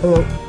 Hello.